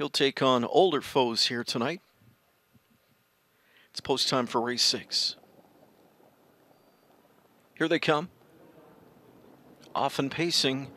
He'll take on older foes here tonight. It's post time for race six. Here they come. Often pacing.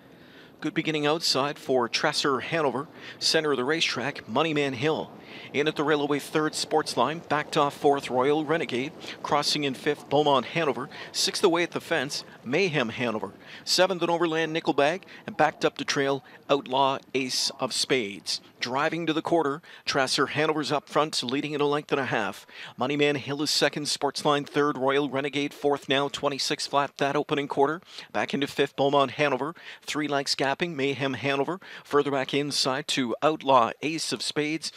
Good beginning outside for Tresser Hanover, center of the racetrack, Moneyman Hill. In at the railway third Sportsline, backed off fourth Royal Renegade, crossing in fifth Beaumont Hanover, sixth away at the fence, Mayhem Hanover, seventh and Overland Nickelbag, and backed up to trail Outlaw Ace of Spades. Driving to the quarter, Tresser Hanover's up front, leading at a length and a half. Moneyman Hill is second, Sportsline third, Royal Renegade fourth now, 26 flat that opening quarter. Back into fifth, Beaumont Hanover, three lengths gapping, Mayhem Hanover. Further back inside to Outlaw Ace of Spades,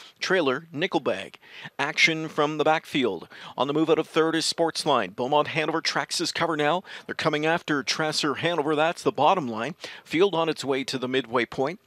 trailer Nickelbag. Action from the backfield. On the move out of third is Sportsline. Beaumont Hanover tracks his cover now. They're coming after Tresser Hanover. That's the bottom line. Field on its way to the midway point.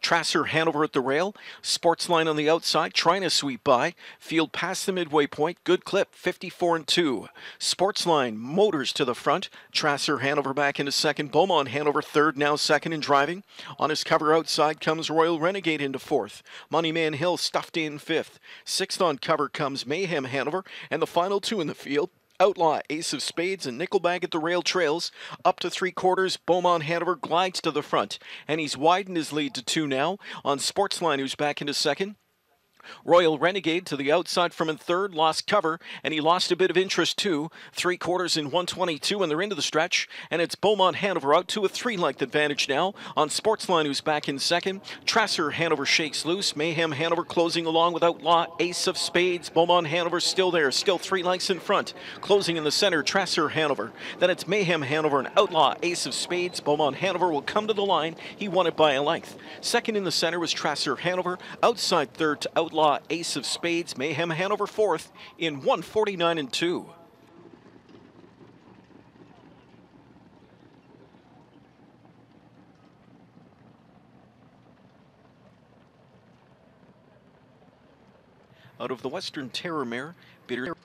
Trasser Hanover at the rail. Sportsline on the outside, trying to sweep by. Field past the midway point. Good clip, 54 and 2. Sportsline motors to the front. Trasser Hanover back into second. Beaumont Hanover third, now second and driving. On his cover outside comes Royal Renegade into fourth. Moneyman Hill stuffed in fifth. Sixth on cover comes Mayhem Hanover. And the final two in the field Outlaw, Ace of Spades, and Nickelbag at the rail trails. Up to three quarters, Beaumont Hanover glides to the front, and he's widened his lead to two now on Sportsline, who's back into second. Royal Renegade to the outside from in third, lost cover, and he lost a bit of interest too. Three quarters in 122, and they're into the stretch. And it's Beaumont Hanover out to a three length advantage now on Sportsline, who's back in second. Trasser Hanover shakes loose. Mayhem Hanover closing along with Outlaw Ace of Spades. Beaumont Hanover still there, still three lengths in front. Closing in the center, Trasser Hanover. Then it's Mayhem Hanover and Outlaw Ace of Spades. Beaumont Hanover will come to the line. He won it by a length. Second in the center was Trasser Hanover. Outside third to Outlaw. Outlaw Ace of Spades, Mayhem Hanover fourth in 149 and 2. Out of the Western Terror Mare, Bitter